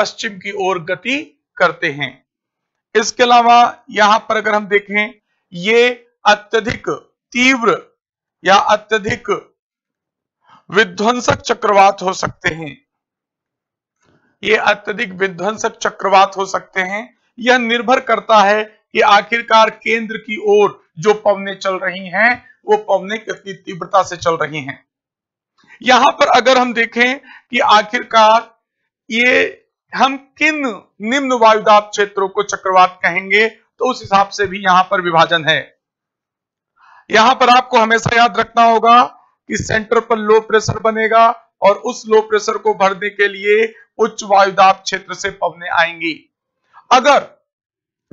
पश्चिम की ओर गति करते हैं। इसके अलावा यहाँ पर अगर हम देखें, ये अत्यधिक तीव्र या अत्यधिक विध्वंसक चक्रवात हो सकते हैं। ये अत्यधिक विध्वंसक चक्रवात हो सकते हैं। यह निर्भर करता है कि आखिरकार केंद्र की ओर जो पवने चल रही हैं, वो पवने कितनी तीव्रता से चल रही हैं। यहाँ पर अगर हम देखें कि आखिरकार ये हम किन निम्न वायुदाब क्षेत्रों को चक्रवात कहेंगे? तो उस हिसाब से भी यहाँ पर विभाजन है। यहाँ पर आपको हमेशा याद रखना होगा कि सेंटर पर लो प्रेशर बनेगा और उस लो प्रेशर को भरने के लिए उच्च वायुदाब क्षेत्र से पवने आएँगी। अगर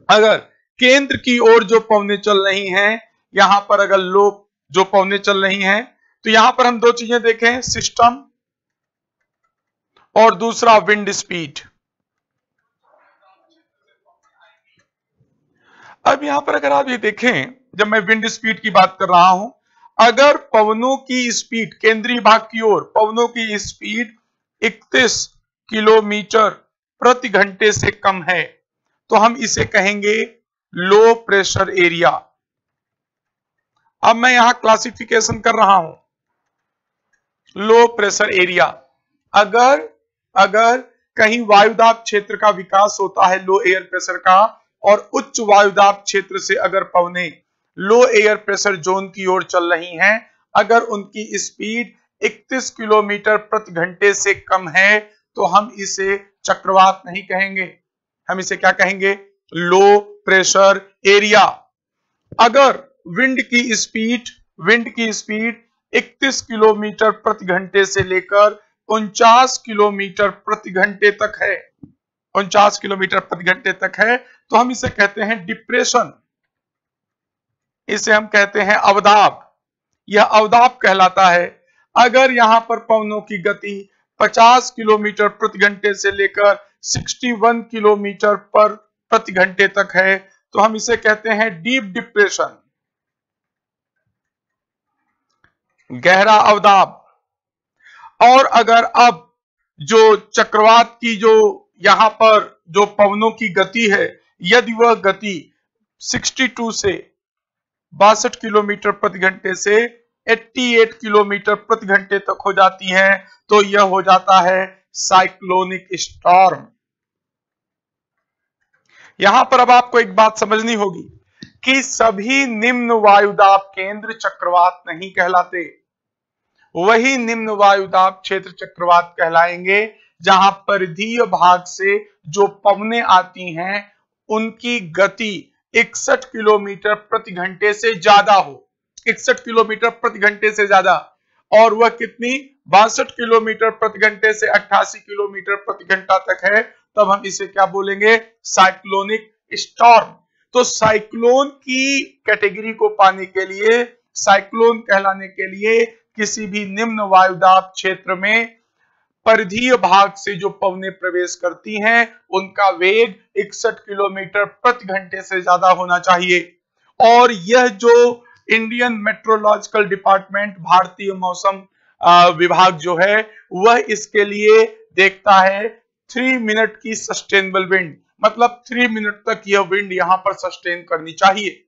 अगर केंद्र की ओर जो पवने चल रही हैं, यहाँ पर अगर लो जो पवने चल रही हैं तो यहाँ पर हम दो चीज़ें देखें, सिस्टम और दूसरा विंड स्पीड। अब यहाँ पर अगर आप ये देखें, जब मैं विंड स्पीड की बात कर रहा हूँ, अगर पवनों की स्पीड, केंद्रीय भाग की ओर, पवनों की स्पीड 31 किलोमीटर प्रति घंटे से कम है तो हम इसे कहेंगे लो प्रेशर एरिया अब मैं यहाँ क्लासिफिकेशन कर रहा हूँ। लो प्रेशर एरिया अगर अगर कहीं वायुदाब क्षेत्र का विकास होता है लो एयर प्रेशर का और उच्च वायुदाब क्षेत्र से अगर पवने लो एयर प्रेशर जोन की ओर चल रही हैं, अगर उनकी स्पीड 31 किलोमीटर प्रति घंटे से कम है तो हम इसे चक्रवात नहीं कहेंगे। हम इसे क्या कहेंगे? लो प्रेशर एरिया अगर विंड की स्पीड विंड की स्पीड 31 किलोमीटर प्रति घंटे से लेकर उनचास किलोमीटर प्रति घंटे तक है उनचास किलोमीटर प्रति घंटे तक है तो हम इसे कहते हैं डिप्रेशन। इसे हम कहते हैं अवदाब। यह अवदाब कहलाता है, अगर यहाँ पर पवनों की गति 50 किलोमीटर प्रति घंटे से लेकर 61 किलोमीटर पर प्रति घंटे तक है तो हम इसे कहते हैं डीप डिप्रेशन। गहरा अवदाब। और अगर अब जो चक्रवात की जो यहाँ पर जो पवनों की गति है, यदि वह गति 62 से बासठ किलोमीटर प्रति घंटे से 88 किलोमीटर प्रति घंटे तक हो जाती है तो यह हो जाता है साइक्लोनिक स्टॉर्म यहाँ पर अब आपको एक बात समझनी होगी कि सभी निम्न वायुदाब केंद्र चक्रवात नहीं कहलाते। वही निम्न वायुदाब क्षेत्र चक्रवात कहलाएँगे जहाँ परिधीय भाग से जो पवने आती हैं, उनकी गति इकसठ किलोमीटर प्रति घंटे से ज़्यादा हो। इकसठ किलोमीटर प्रति घंटे से ज़्यादा। और वह कितनी? बासठ किलोमीटर प्रति घंटे से अट्ठासी किलोमीटर प्रति घंटा तक है। तब हम इसे क्या बोलेंगे? Cyclonic storm. तो साइक्लोन की कैटेगरी को पाने के लिए, साइक्लोन कहलाने के लिए किसी भी निम्न वायुदाब क्षेत्र में परिधीय भाग से जो पवने प्रवेश करती हैं, उनका वेग इकसठ किलोमीटर प्रति घंटे से ज़्यादा होना चाहिए। और यह जो इंडियन मेट्रोलॉजिकल डिपार्टमेंट, भारतीय मौसम विभाग जो है, वह इसके लिए देखता है थ्री मिनट की सस्टेनेबल विंड मतलब थ्री मिनट तक यह विंड यहाँ पर सस्टेन करनी चाहिए।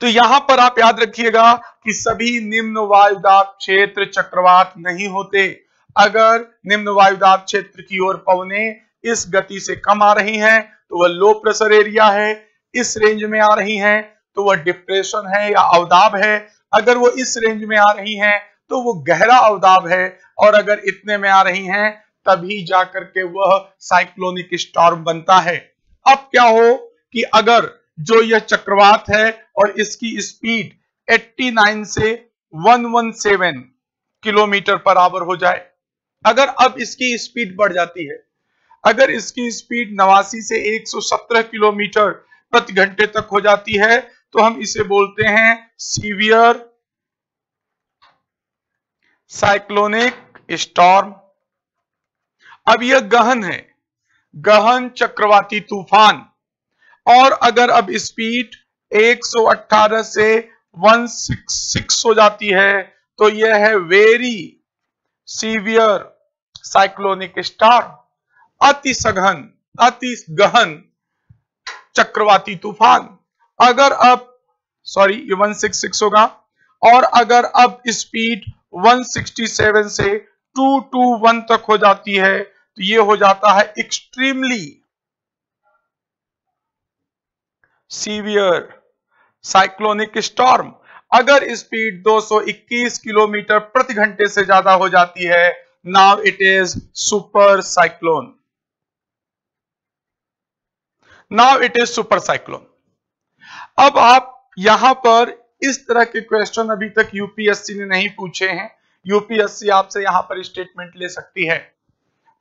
तो यहाँ पर आप याद रखिएगा कि सभी निम्न वायुदाब क्षेत्र चक्रवात नहीं होते। अगर निम्न वायुदाब क्षेत्र की ओर पवने इस गति से कम आ रही हैं तो वह लो प्रेशर एरिया है, इस रेंज में आ रही हैं तो वह डिप्रेशन है या अवदाब है। अगर वो इस रेंज में आ रही हैं तो वो गहरा अवदाब है, और अगर इतने में आ रही हैं, तभी जाकर के वह साइक्लोनिक स्टॉर्म बनता है। अब क्या हो कि अगर जो यह चक्रवात है और इसकी स्पीड 89 से 117 किलोमीटर पर आवर हो जाए अगर अब इसकी स्पीड बढ़ जाती है, अगर इसकी स्पीड नवासी से 117 किलोमीटर प्रति घंटे तक हो जाती है तो हम इसे बोलते हैं सीवियर साइक्लोनिक स्टॉर्म। अब यह गहन है, गहन चक्रवाती तूफ़ान। और अगर अब स्पीड 118 से 166 हो जाती है तो यह है वेरी सीवियर साइक्लोनिक स्टार, अति सघन, अति गहन, चक्रवाती तूफ़ान। अगर अब सॉरी ये 166 होगा, और अगर अब स्पीड 167 से 221 तक हो जाती है तो ये हो जाता है एक्सट्रीमली सीवियर साइक्लोनिक स्टॉर्म अगर स्पीड 221 किलोमीटर प्रति घंटे से ज़्यादा हो जाती है now it is super cyclone now it is super cyclone अब आप यहाँ पर इस तरह के क्वेश्चन अभी तक यूपीएससी ने नहीं पूछे हैं। यूपीएससी आपसे यहाँ पर स्टेटमेंट ले सकती है।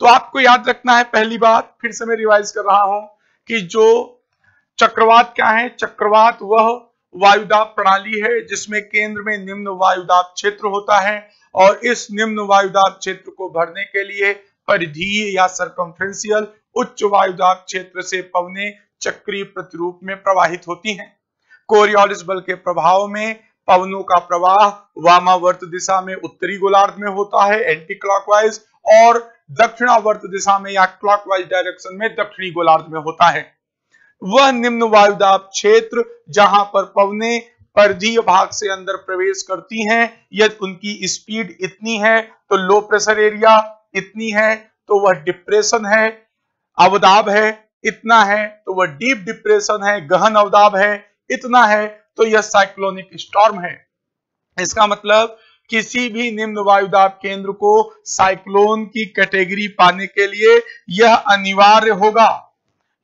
तो आपको याद रखना है पहली बात, फिर से मैं रिवाइज कर रहा हूँ कि जो चक्रवात क्या है? चक्रवात वह वायुदाब प्रणाली है जिसमें केंद्र में निम्न वायुदाब क्षेत्र होता है। और इस निम्न वायुदाब क्षेत्र को भरने के लिए परिधीय या सरकमफ्रेंसियल उच्च वायुदाब क्षेत्र से पवने चक्रीय प्रतिरूप में प्रवाहित होती हैं। कोरियोलिस बल के प्रभाव में पवनों का प्रवाह वामावर्त दिशा में उत्तरी गोलार्ध में होता है एंटी क्लॉकवाइज और दक्षिणावर्त दिशा में या क्लॉकवाइज डायरेक्शन में दक्षिणी गोलार्ध में होता है। वह निम्न वायुदाब क्षेत्र जहाँ पर पवने परिधीय भाग से अंदर प्रवेश करती हैं। यदि उनकी स्पीड इतनी है तो लो प्रेशर एरिया इतनी है तो वह डिप्रेशन है, अवदाब है, इतना है तो वह डीप डिप्रेशन है, गहन अवदाब है, इतना है तो यह साइक्लोनिक स्टॉर्म है। इसका मतलब किसी भी निम्न वायुदाब केंद्र को साइक्लोन की कैटेगरी पाने के लिए यह अनिवार्य होगा।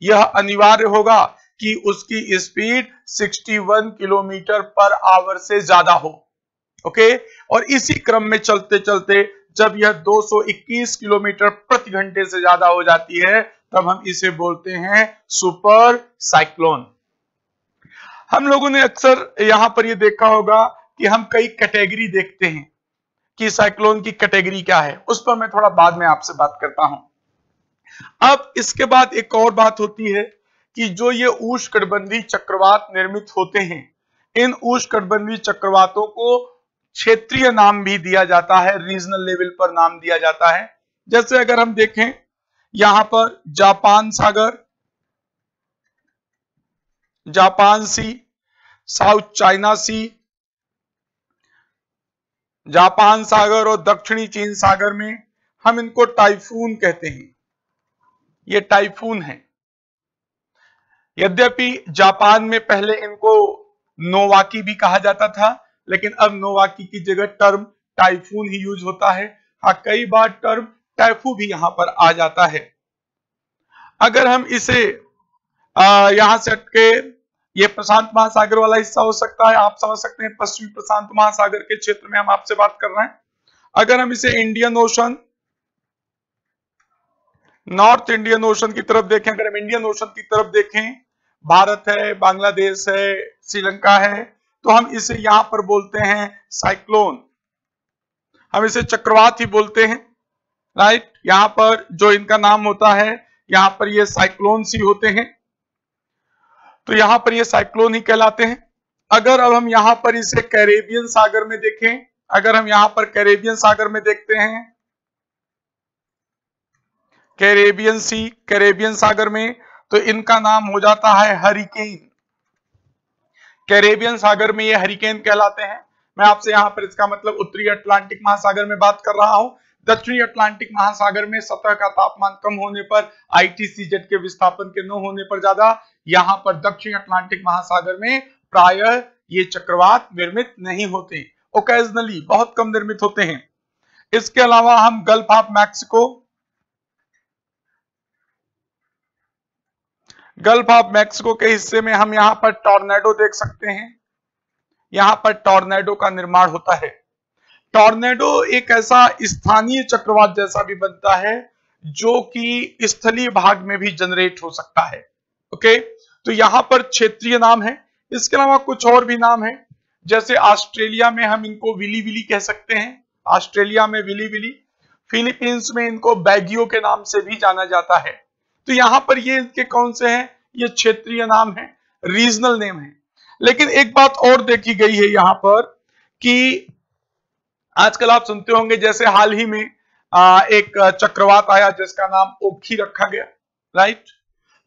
यह अनिवार्य होगा। कि उसकी स्पीड 61 किलोमीटर पर आवर से ज़्यादा हो। ओके? और इसी क्रम में चलते चलते जब यह 221 किलोमीटर प्रति घंटे से ज़्यादा हो जाती है, तब हम इसे बोलते हैं सुपर साइक्लोन। हम लोगों ने अक्सर यहाँ पर यह देखा होगा कि हम कई कैटेगरी देखते हैं कि साइक्लोन की कैटेगरी क्या है। उस पर मैं थोड़ा बाद में आपसे बात करता हूँ। अब इसके बाद एक और बात होती है कि जो ये उष्णकटिबंधीय चक्रवात निर्मित होते हैं, इन उष्णकटिबंधीय चक्रवातों को क्षेत्रीय नाम भी दिया जाता है रीजनल लेवल पर नाम दिया जाता है। जैसे अगर हम देखें, यहाँ पर जापान सागर, Japan sea, south China sea, Japan सागर और दक्षिणी चीन सागर में हम इनको टाइफून कहते हैं। ये टाइफून है। यद्यपि जापान में पहले इनको नोवाकी भी कहा जाता था, लेकिन अब नोवाकी की जगह टर्म टाइफून ही यूज़ होता है। हाँ कई बार टर्म टाइफू भी यहाँ पर आ जाता है। अगर हम इसे यहाँ से हटके ये प्रशांत महासागर वाला हिस्सा हो सकता है, आप समझ सकते हैं, पश्चिमी प्रशांत महासागर के क्षेत्र में हम आपसे बात कर रहे हैं। अगर हम इसे Indian ocean north Indian ocean की तरफ़ देखें, अगर हम इंडियन ओशन की तरफ़ देखें, भारत है, बांग्लादेश है, श्रीलंका है तो हम इसे यहाँ पर बोलते हैं साइक्लोन। हम इसे चक्रवात ही बोलते हैं राइट यहाँ पर जो इनका नाम होता है, यहाँ पर ये साइक्लोन सी होते हैं। तो यहाँ पर ये साइक्लोन ही कहलाते हैं। अगर अब हम यहाँ पर इसे कैरेबियन सागर में देखें, अगर हम यहाँ पर कैरेबियन सागर में देखते हैं कैरेबियन सी, कैरेबियन सागर में तो इनका नाम हो जाता है हरिकेन। कैरेबियन सागर में ये हरिकेन कहलाते हैं। मैं आपसे यहाँ पर इसका मतलब उत्तरी अटलांटिक महासागर में बात कर रहा हूँ। दक्षिणी अटलांटिक महासागर में सतह का तापमान कम होने पर आईटीसी जेट के विस्थापन के न होने पर ज़्यादा, यहाँ पर दक्षिण अटलांटिक महासागर में प्राय ये चक्रवात निर्मित नहीं होते। ओकेजनली बहुत कम निर्मित होते हैं। इसके अलावा हम gulf of Mexico gulf of Mexico के हिस्से में हम यहाँ पर टॉर्नेडो देख सकते हैं। यहाँ पर टॉर्नेडो का निर्माण होता है। टॉर्नेडो एक ऐसा स्थानीय चक्रवात जैसा भी बनता है, जो कि स्थलीय भाग में भी जनरेट हो सकता है। ओके? तो यहाँ पर क्षेत्रीय नाम है। इसके अलावा कुछ और भी नाम है। जैसे ऑस्ट्रेलिया में हम इनको विली विली कह सकते हैं। ऑस्ट्रेलिया में विली विली फिलीपींस में इनको बैगियो के नाम से भी जाना जाता है। तो यहाँ पर ये इनके कौन से हैं? ये क्षेत्रीय नाम है रीजनल नेम है। लेकिन एक बात और देखी गई है यहाँ पर कि आजकल आप सुनते होंगे, जैसे हाल ही में एक चक्रवात आया जिसका नाम ओखी रखा गया राइट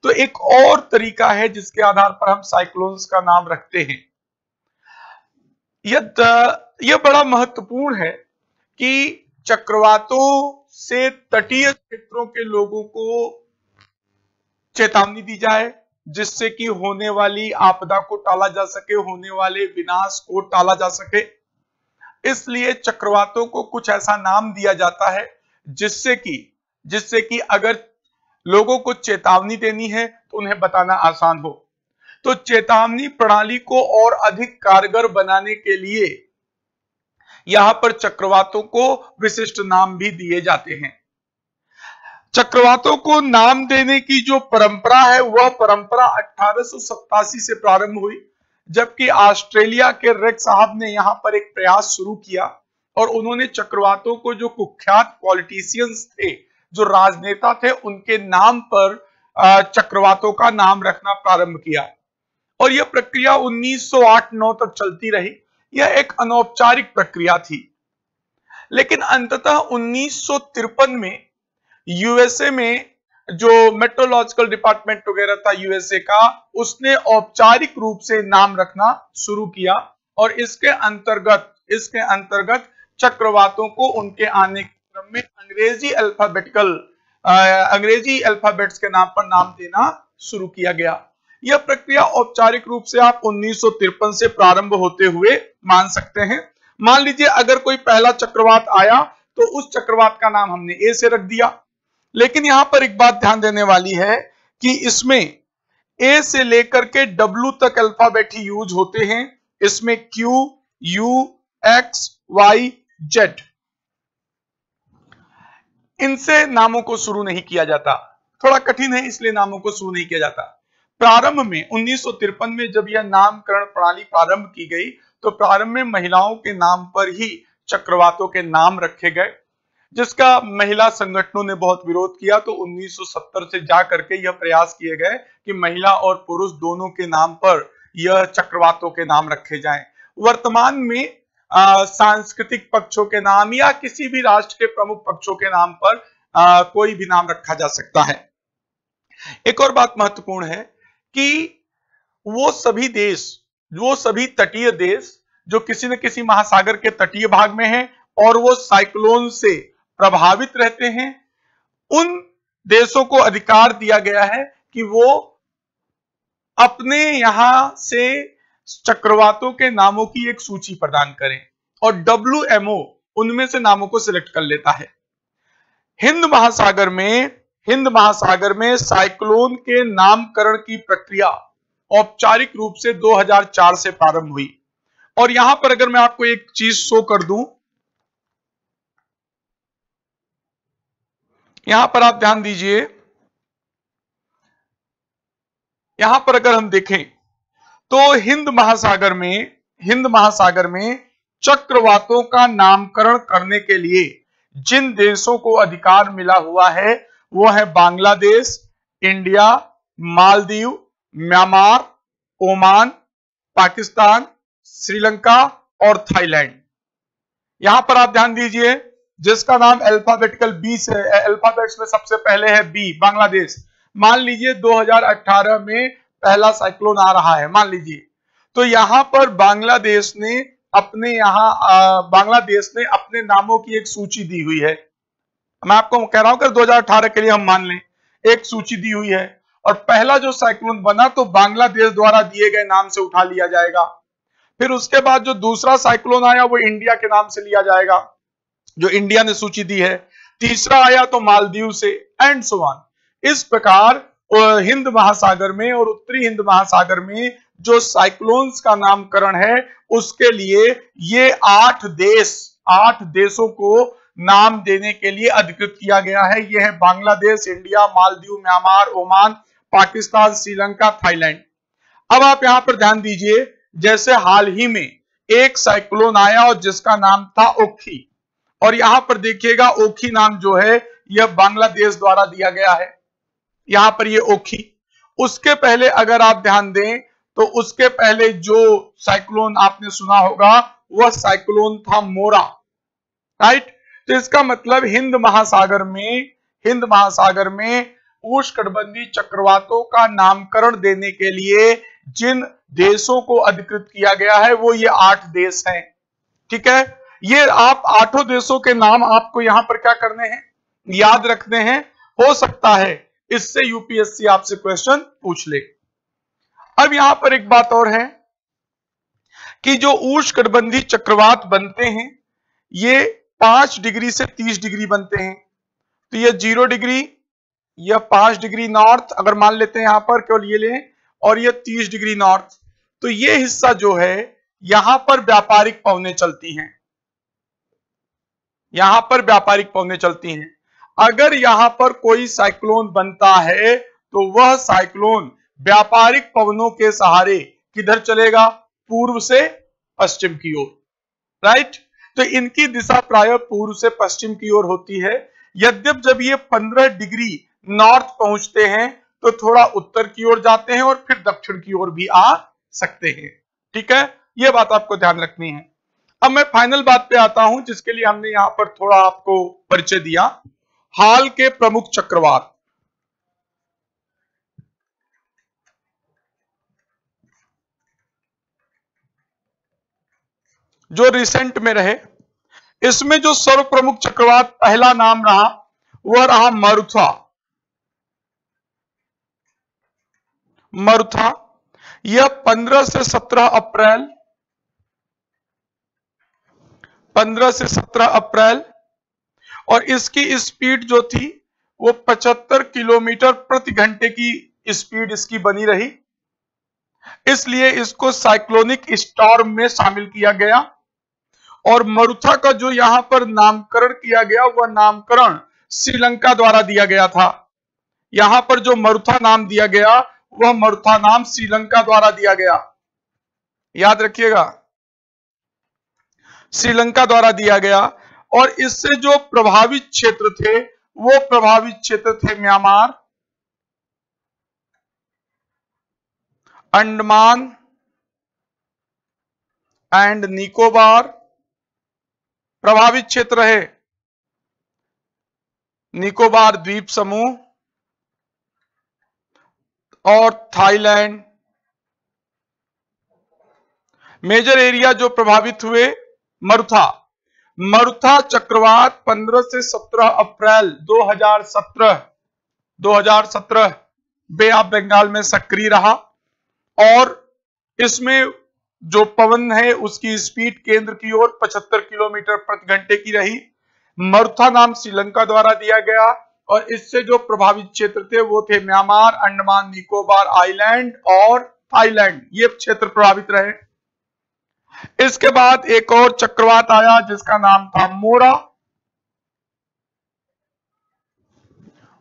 तो एक और तरीका है जिसके आधार पर हम साइक्लोन्स का नाम रखते हैं। यद, यह बड़ा महत्वपूर्ण है कि चक्रवातों से तटीय क्षेत्रों के लोगों को चेतावनी दी जाए जिससे कि होने वाली आपदा को टाला जा सके, होने वाले विनाश को टाला जा सके। इसलिए चक्रवातों को कुछ ऐसा नाम दिया जाता है जिससे कि जिससे कि अगर लोगों को चेतावनी देनी है तो उन्हें बताना आसान हो। तो चेतावनी प्रणाली को और अधिक कारगर बनाने के लिए यहाँ पर चक्रवातों को विशिष्ट नाम भी दिए जाते हैं। चक्रवातों को नाम देने की जो परंपरा है, वह परंपरा अठारह से प्रारंभ हुई, जबकि ऑस्ट्रेलिया के रेक साहब ने यहाँ पर एक प्रयास शुरू किया और उन्होंने चक्रवातों को जो कुख्यात पॉलिटिशियंस थे, जो राजनेता थे, उनके नाम पर चक्रवातों का नाम रखना प्रारंभ किया। और यह प्रक्रिया 1908-9 तक चलती रही। यह एक अनौपचारिक प्रक्रिया थी। लेकिन अंततः उन्नीस सौ तिरपन में यूएसए में जो मेट्रोलॉजिकल डिपार्टमेंट वगैरह था यूएसए का, उसने औपचारिक रूप से नाम रखना शुरू किया और इसके अंतर्गत इसके अंतर्गत चक्रवातों को उनके आने के क्रम में अंग्रेज़ी अल्फाबेटिकल अंग्रेज़ी अल्फाबेट्स के नाम पर नाम देना शुरू किया गया। यह प्रक्रिया औपचारिक रूप से आप उन्नीस सौ तिरपन से प्रारंभ होते हुए मान सकते हैं। मान लीजिए अगर कोई पहला चक्रवात आया तो उस चक्रवात का नाम हमने ए से रख दिया। लेकिन यहाँ पर एक बात ध्यान देने वाली है कि इसमें ए से लेकर के डब्ल्यू तक अल्फ़ाबेट ही यूज़ होते हैं। इसमें Q U X Y Z इनसे नामों को शुरू नहीं किया जाता। थोड़ा कठिन है, इसलिए नामों को शुरू नहीं किया जाता। प्रारंभ में, उन्नीस सौ तिरपन में जब यह नामकरण प्रणाली प्रारंभ की गई तो प्रारंभ में महिलाओं के नाम पर ही चक्रवातों के नाम रखे गए। जिसका महिला संगठनों ने बहुत विरोध किया तो 1970 से जा करके यह प्रयास किए गए कि महिला और पुरुष दोनों के नाम पर यह चक्रवातों के नाम रखे जाएँ। वर्तमान में आ, सांस्कृतिक पक्षों के नाम या किसी भी राष्ट्र के प्रमुख पक्षों के नाम पर आ, कोई भी नाम रखा जा सकता है। एक और बात महत्वपूर्ण है कि वो सभी देश वो सभी तटीय देश जो किसी न किसी महासागर के तटीय भाग में हैं और वो साइक्लोन से प्रभावित रहते हैं। उन देशों को अधिकार दिया गया है कि वो अपने यहाँ से चक्रवातों के नामों की एक सूची प्रदान करें और डब्ल्यू उनमें से नामों को सिलेक्ट कर लेता है। हिंद महासागर में, हिंद महासागर में साइक्लोन के नामकरण की प्रक्रिया औपचारिक रूप से 2004 से प्रारंभ हुई। और यहाँ पर अगर मैं आपको एक चीज़ शो कर दूँ यहाँ पर आप ध्यान दीजिए। यहाँ पर अगर हम देखें तो हिंद महासागर में, हिंद महासागर में चक्रवातों का नामकरण करने के लिए जिन देशों को अधिकार मिला हुआ है, वो है Bangladesh, India, Maldives, Myanmar, Oman, Pakistan, Sri Lanka और थाईलैंड। यहाँ पर आप ध्यान दीजिए जिसका नाम अल्फाबेटिकल बी से अल्फाबेट्स में सबसे पहले है बी बांग्लादेश। मान लीजिए 2018 में पहला साइक्लोन आ रहा है, मान लीजिए। तो यहाँ पर बांग्लादेश ने अपने यहाँ बांग्लादेश ने अपने नामों की एक सूची दी हुई है। मैं आपको कह रहा हूँ कि 2018 के लिए हम मान लें, एक सूची दी हुई है। और पहला जो साइक्लोन बना तो बांग्लादेश द्वारा दिए गए नाम से उठा लिया जाएगा। फिर उसके बाद जो दूसरा साइक्लोन आया, वो इंडिया के नाम से लिया जाएगा। जो इंडिया ने सूची दी है, तीसरा आया तो मालदीव से एंड सोवान इस प्रकार हिंद महासागर में और उत्तरी हिंद महासागर में जो साइक्लोन्स का नामकरण है, उसके लिए ये आठ देश, आठ देशों को नाम देने के लिए अधिकृत किया गया है। यह है Bangladesh, India, Maldives, Myanmar, Oman, Pakistan, Sri Lanka, Thailand. अब आप यहाँ पर ध्यान दीजिए, जैसे हाल ही में एक साइक्लोन आया और जिसका नाम था ओखी। और यहाँ पर देखिएगा ओखी नाम जो है, यह बांग्लादेश द्वारा दिया गया है। यहाँ पर यह ओखी। उसके पहले अगर आप ध्यान दें तो उसके पहले जो साइक्लोन आपने सुना होगा, वह साइक्लोन था मोरा। राइट तो इसका मतलब हिंद महासागर में, हिंद महासागर में उष्णकटिबंधीय चक्रवातों का नामकरण देने के लिए जिन देशों को अधिकृत किया गया है, वो ये आठ देश हैं। ठीक है? ये आप आठों देशों के नाम आपको यहाँ पर क्या करने हैं? याद रखने हैं। हो सकता है इससे यूपीएससी आपसे क्वेश्चन पूछ ले। अब यहाँ पर एक बात और है कि जो उष्णकटिबंधीय चक्रवात बनते हैं, ये पाँच डिग्री से तीस डिग्री बनते हैं। तो ये ज़ीरो डिग्री यह पाँच डिग्री नॉर्थ अगर मान लेते हैं यहाँ पर, केवल ये लें, और ये तीस डिग्री नॉर्थ। तो ये हिस्सा जो है, यहाँ पर व्यापारिक पवने चलती हैं। यहाँ पर व्यापारिक पवने चलती हैं। अगर यहाँ पर कोई साइक्लोन बनता है तो वह साइक्लोन व्यापारिक पवनों के सहारे किधर चलेगा? पूर्व से पश्चिम की ओर। राइट तो इनकी दिशा प्राय पूर्व से पश्चिम की ओर होती है। यद्यप जब ये 15 डिग्री नॉर्थ पहुँचते हैं तो थोड़ा उत्तर की ओर जाते हैं और फिर दक्षिण की ओर भी आ सकते हैं। ठीक है? ये बात आपको ध्यान रखनी है। अब मैं फाइनल बात पे आता हूँ, जिसके लिए हमने यहाँ पर थोड़ा आपको परिचय दिया। हाल के प्रमुख चक्रवात। जो रिसेंट में रहे, इसमें जो सर्व प्रमुख चक्रवात पहला नाम रहा वह रहा मरुथा। मरुथा, यह 15 से 17 अप्रैल 15 से 17 अप्रैल, और इसकी स्पीड जो थी वो 75 किलोमीटर प्रति घंटे की स्पीड इसकी बनी रही। इसलिए इसको साइक्लोनिक स्टॉर्म में शामिल किया गया, और मरुथा का जो यहाँ पर नामकरण किया गया, वह नामकरण श्रीलंका द्वारा दिया गया था। यहाँ पर जो मरुथा नाम दिया गया, वह मरुथा नाम श्रीलंका द्वारा दिया गया। याद रखिएगा श्रीलंका द्वारा दिया गया और इससे जो प्रभावित क्षेत्र थे, वो प्रभावित क्षेत्र थे म्यांमार, अंडमान एंड निकोबार। प्रभावित क्षेत्र है निकोबार द्वीप समूह और थाईलैंड। मेजर एरिया जो प्रभावित हुए मरुथा। मरुथा चक्रवात 15 से 17 अप्रैल 2017 2017 बे ऑफ़ बंगाल में सक्रिय रहा और इसमें जो पवन है उसकी स्पीड केंद्र की ओर 75 किलोमीटर प्रति घंटे की रही। मरुथा नाम श्रीलंका द्वारा दिया गया और इससे जो प्रभावित क्षेत्र थे वो थे म्यांमार, अंडमान, निकोबार आइलैंड और थाईलैंड। ये क्षेत्र प्रभावित रहे। इसके बाद एक और चक्रवात आया जिसका नाम था मोरा।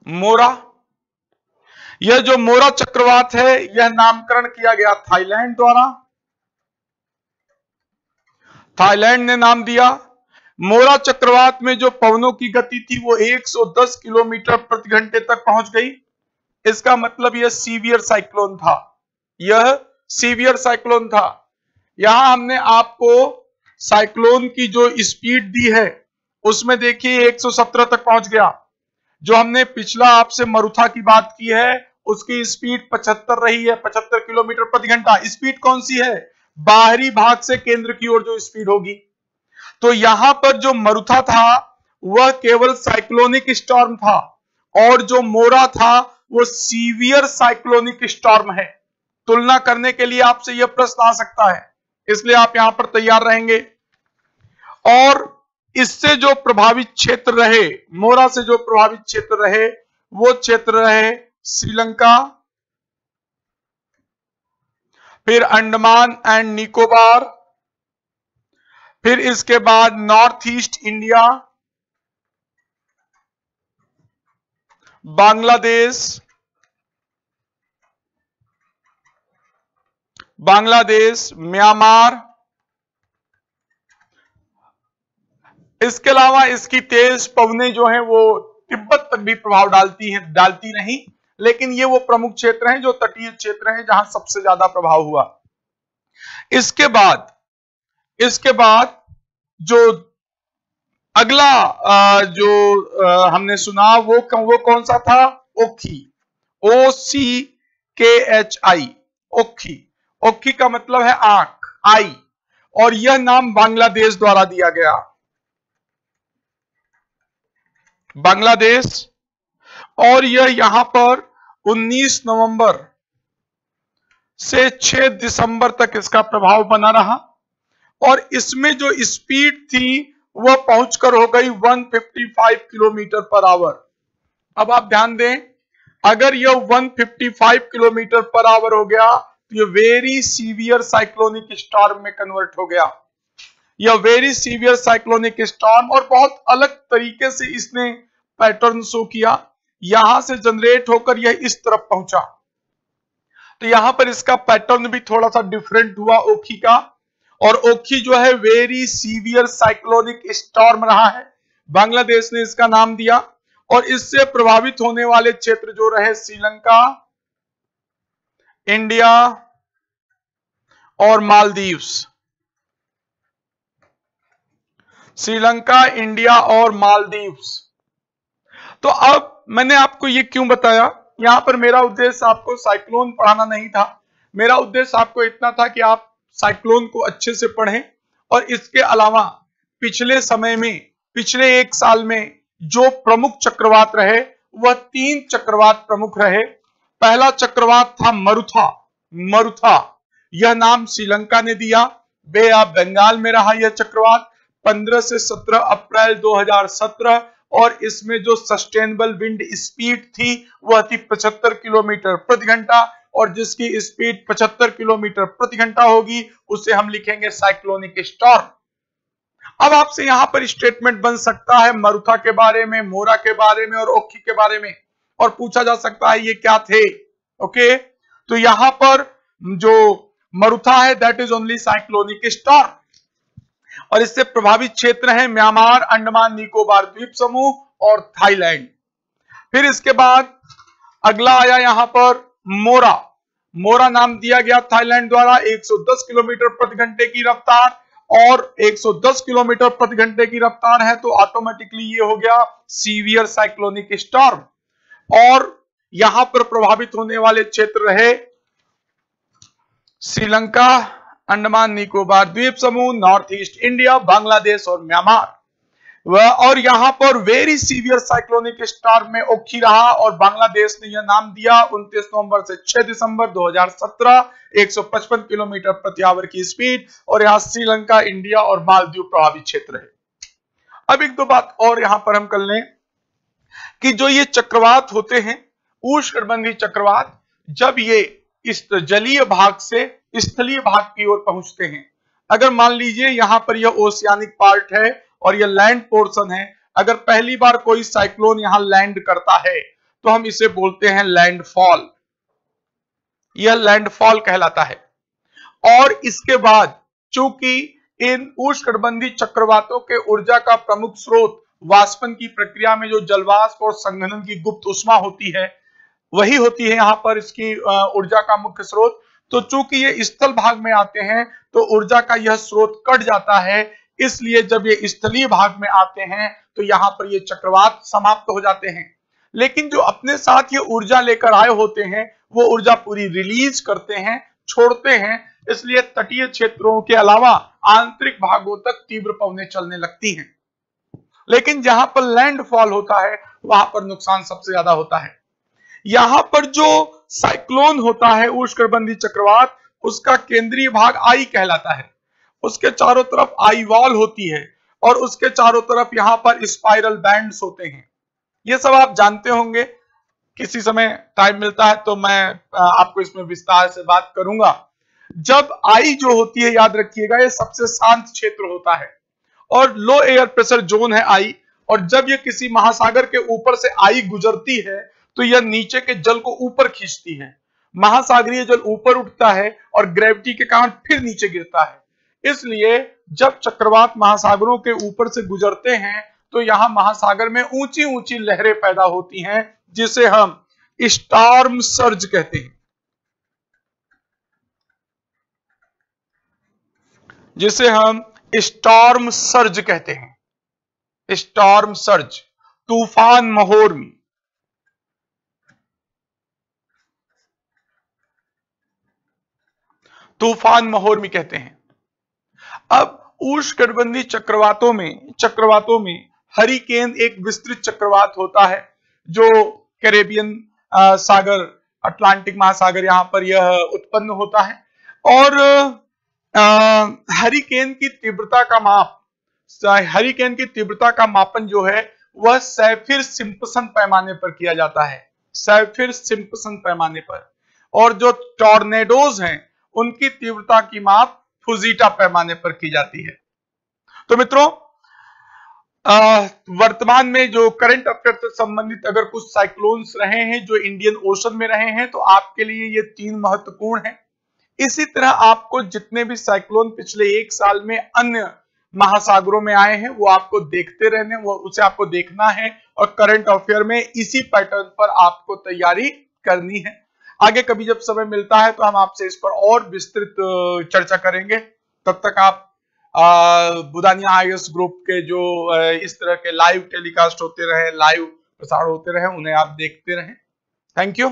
मोरा। यह जो मोरा चक्रवात है, यह नामकरण किया गया थाईलैंड द्वारा। थाईलैंड ने नाम दिया। मोरा चक्रवात में जो पवनों की गति थी, वो 110 किलोमीटर प्रति घंटे तक पहुँच गई। इसका मतलब यह सीवियर साइक्लोन था। यह सीवियर साइक्लोन था। यहाँ हमने आपको साइक्लोन की जो स्पीड दी है, उसमें देखिए 117 तक पहुँच गया। जो हमने पिछला आपसे मरुथा की बात की है, उसकी स्पीड 75 रही है 75 किलोमीटर प्रति घंटा। स्पीड कौन सी है? बाहरी भाग से केंद्र की ओर जो स्पीड होगी। तो यहाँ पर जो मरुथा था, वह केवल साइक्लोनिक स्टॉर्म था, और जो मोरा था, वो सीवियर साइक्लोनिक स्टॉर्म है। तुलना करने के लिए आपसे यह प्रश्न आ सकता है इसलिए आप यहाँ पर तैयार रहेंगे। और इससे जो प्रभावित क्षेत्र रहे, मोरा से जो प्रभावित क्षेत्र रहे, वो क्षेत्र रहे श्रीलंका, फिर अंडमान एंड निकोबार, फिर इसके बाद north east India, Bangladesh Bangladesh, Myanmar. इसके अलावा इसकी तेज पवने जो हैं, वो तिब्बत तक भी प्रभाव डालती हैं, डालती नहीं, लेकिन ये वो प्रमुख क्षेत्र हैं जो तटीय क्षेत्र हैं जहाँ सबसे ज़्यादा प्रभाव हुआ। इसके बाद इसके बाद जो अगला जो हमने सुना वो वो कौन सा था? ओखी। ओ सी के एच आई, ओखी। ओखी का मतलब है आँख, आई। और यह नाम बांग्लादेश द्वारा दिया गया। बांग्लादेश। और यह यहाँ पर 19 नवंबर से 6 दिसंबर तक इसका प्रभाव बना रहा। और इसमें जो स्पीड थी, वह पहुंचकर हो गई 155 किलोमीटर पर आवर। अब आप ध्यान दें, अगर यह 155 किलोमीटर पर आवर हो गया तो यह वेरी सीवियर साइक्लोनिक स्टॉर्म में कन्वर्ट हो गया। यह वेरी सीवियर साइक्लोनिक स्टॉर्म और बहुत अलग तरीके से इसने पैटर्न शो किया। यहाँ से जनरेट होकर यह इस तरफ़ पहुँचा। तो यहाँ पर इसका पैटर्न भी थोड़ा सा डिफरेंट हुआ ओखी का। और ओखी जो है वेरी सीवियर साइक्लोनिक स्टॉर्म रहा है। बांग्लादेश ने इसका नाम दिया। और इससे प्रभावित होने वाले क्षेत्र जो रहे श्रीलंका इंडिया और मालदीव्स। श्रीलंका, इंडिया और मालदीव्स। तो अब मैंने आपको ये क्यों बताया? यहाँ पर मेरा उद्देश्य आपको साइक्लोन पढ़ाना नहीं था। मेरा उद्देश्य आपको इतना था कि आप साइक्लोन को अच्छे से पढ़ें और इसके अलावा पिछले समय में, पिछले एक साल में जो प्रमुख चक्रवात रहे, वह तीन चक्रवात प्रमुख रहे। पहला चक्रवात था मरुथा मरुथा। यह नाम श्रीलंका ने दिया। बे ऑफ़ बंगाल में रहा यह चक्रवात। 15 से 17 अप्रैल 2017 और इसमें जो सस्टेनेबल विंड स्पीड थी, वह थी 75 किलोमीटर प्रति घंटा और जिसकी स्पीड 75 किलोमीटर प्रति घंटा होगी, उसे हम लिखेंगे साइक्लोनिक स्टॉर्म। अब आपसे यहाँ पर स्टेटमेंट बन सकता है मरुथा के बारे में, मोरा के बारे में और ओखी के बारे में। और पूछा जा सकता है ये क्या थे? ओके तो यहाँ पर जो मरुथा है that is only cyclonic storm और इससे प्रभावित क्षेत्र है म्यांमार, अंडमान, निकोबार द्वीप समूह और थाईलैंड। फिर इसके बाद अगला आया यहाँ पर मोरा। मोरा नाम दिया गया थाईलैंड द्वारा। 110 किलोमीटर प्रति घंटे की रफ्तार और 110 किलोमीटर प्रति घंटे की रफ्तार है तो ऑटोमेटिकली ये हो गया सीवियर साइक्लोनिक स्टॉर्म और यहाँ पर प्रभावित होने वाले क्षेत्र रहे श्रीलंका, अंडमान, निकोबार द्वीप समूह, नॉर्थ ईस्ट इंडिया, बांग्लादेश और म्यांमार। और यहाँ पर वेरी सीवियर साइक्लोनिक स्टार में ओखी रहा और बांग्लादेश ने यह नाम दिया 29 नवंबर से 6 दिसंबर 2017 155 किलोमीटर प्रति आवर की स्पीड और यहाँ श्रीलंका, इंडिया और मालदीव प्रभावित क्षेत्र है अब एक दो बात और यहाँ पर हम कर लें। कि जो ये चक्रवात होते हैं उष्णकटिबंधीय चक्रवात, जब ये इस जलीय भाग से स्थलीय भाग की ओर पहुँचते हैं। अगर मान लीजिए यहाँ पर यह ओशियानिक पार्ट है और यह लैंड पोर्शन है, अगर पहली बार कोई साइक्लोन यहाँ लैंड करता है तो हम इसे बोलते हैं लैंडफॉल यह लैंडफॉल कहलाता है। और इसके बाद, चूँकि इन उष्णकटिबंधीय चक्रवातों के ऊर्जा का प्रमुख स्रोत वाष्पन की प्रक्रिया में जो जलवाष्प और संघनन की गुप्त उष्मा होती है, वही होती है यहाँ पर इसकी ऊर्जा का मुख्य स्रोत। तो चूँकि ये स्थल भाग में आते हैं तो ऊर्जा का यह स्रोत कट जाता है, इसलिए जब ये स्थलीय भाग में आते हैं तो यहाँ पर ये चक्रवात समाप्त हो जाते हैं। लेकिन जो अपने साथ ये ऊर्जा लेकर आए होते हैं, वो ऊर्जा पूरी रिलीज़ करते हैं, छोड़ते हैं, इसलिए तटीय क्षेत्रों के अलावा आंतरिक भागों तक तीव्र पवने चलने लगती हैं। लेकिन जहाँ पर लैंडफॉल होता है, वहाँ पर नुकसान सबसे ज़्यादा होता है। यहाँ पर जो साइक्लोन होता है उष्णकटिबंधीय चक्रवात, उसका केंद्रीय भाग आई कहलाता है। उसके चारों तरफ़ आई वॉल होती है और उसके चारों तरफ़ यहाँ पर स्पाइरल बैंड्स होते हैं। ये सब आप जानते होंगे। किसी समय टाइम मिलता है तो मैं आपको इसमें विस्तार से बात करूँगा। जब आई जो होती है, याद रखिएगा, ये सबसे शांत क्षेत्र होता है। और लो एयर प्रेशर जोन है आई और जब ये किसी महासागर के ऊपर से आई गुजरती है तो यह नीचे के जल को ऊपर खींचती है। महासागरीय जल ऊपर उठता है और ग्रेविटी के कारण फिर नीचे गिरता है। इसलिए जब चक्रवात महासागरों के ऊपर से गुजरते हैं तो यहाँ महासागर में ऊँची ऊँची लहरें पैदा होती हैं, जिसे हम स्टार्म सर्ज कहते हैं। जिसे हम स्टॉर्म सर्ज कहते हैं। स्टॉर्म सर्ज, तूफ़ान महोर्मी। तूफ़ान महोर्मी कहते हैं। अब उष्णकटिबंधीय चक्रवातों में चक्रवातों में हरिकेन एक विस्तृत चक्रवात होता है, जो कैरेबियन सागर, अटलांटिक महासागर यहाँ पर यह उत्पन्न होता है। और हरिकेन की तीव्रता का माप हरिकेन की तीव्रता का मापन जो है, वह सैफिर सिंपसन पैमाने पर किया जाता है। सैफिर सिंपसन पैमाने पर। और जो टॉर्नेडोज हैं, उनकी तीव्रता की माप फुजीटा पैमाने पर की जाती है। तो मित्रों वर्तमान में जो करंट अफेयर से संबंधित अगर कुछ साइक्लोन्स रहे हैं, जो इंडियन ओशन में रहे हैं तो आपके लिए ये तीन महत्वपूर्ण हैं। इसी तरह आपको जितने भी साइक्लोन पिछले एक साल में अन्य महासागरों में आए हैं, वो आपको देखते रहने, वो उसे आपको देखना है और करंट अफेयर में इसी पैटर्न पर आपको तैयारी करनी है। आगे कभी जब समय मिलता है तो हम आपसे इस पर और विस्तृत चर्चा करेंगे। तब तक आप बुदानिया आई ग्रुप के जो इस तरह के लाइव टेलीकास्ट होते रहे लाइव प्रसारण होते रहे, उन्हें आप देखते रहें। Thank you